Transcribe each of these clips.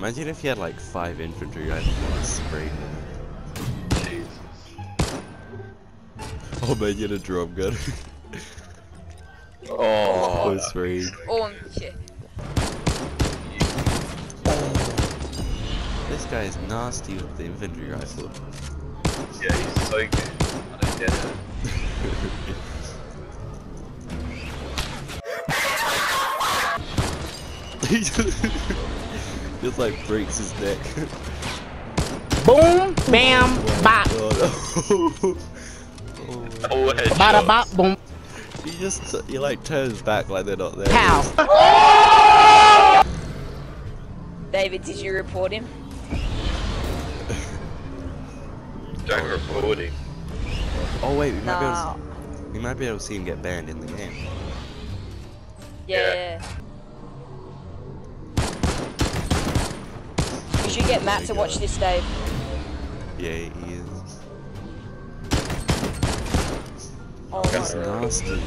Imagine if he had like five infantry guys and sprayed him. Jesus. Oh man, you had a drum gun. Oh, oh, sprayed. Oh, shit. This guy is nasty with the infantry rifle. yeah, he's so good. I don't get it. he just, just like breaks his neck. Boom, bam, bop. Oh, no. oh, oh Bada bop, boom. he just he like turns back like they're not there. Pow. David, did you report him? Don't report him. Oh wait, we might be able to, we might be able to see him get banned in the game. You get Matt to watch this, Dave. Yeah, he is. Oh That's nasty.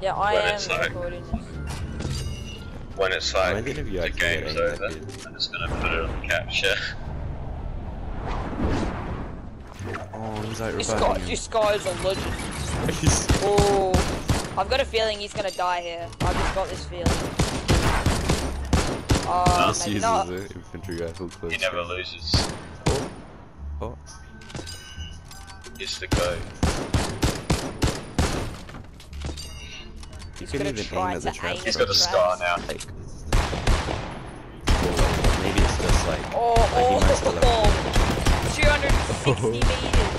Yeah, I Well, am it's like- recording this. When it's like Imagine the game's over, I'm just gonna put it on capture. Oh, he's like This guy, him. this guy is a legend. Oh, I've got a feeling he's gonna die here. I've just got this feeling. Oh, just maybe uses not. the infantry rifle close. He never loses. Oh. Oh. He's the go. You He's can even aim at the trap. aim He's at got a scar now. Like, maybe it's just like Oh, Like he oh, oh, 260 meters.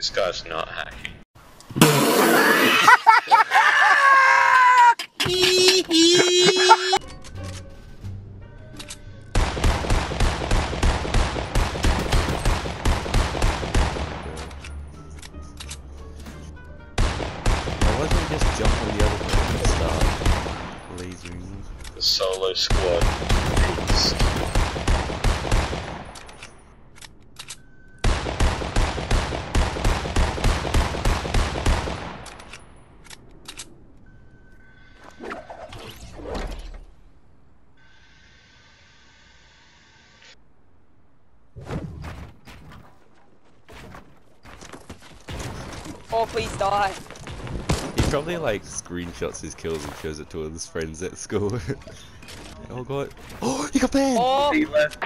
This guy's not hacking. Why wasn't he just jump on the other start lasering? The solo squad. Oh, please die. He probably like screenshots his kills and shows it to all his friends at school. oh god. Oh, he got banned! Oh, He left.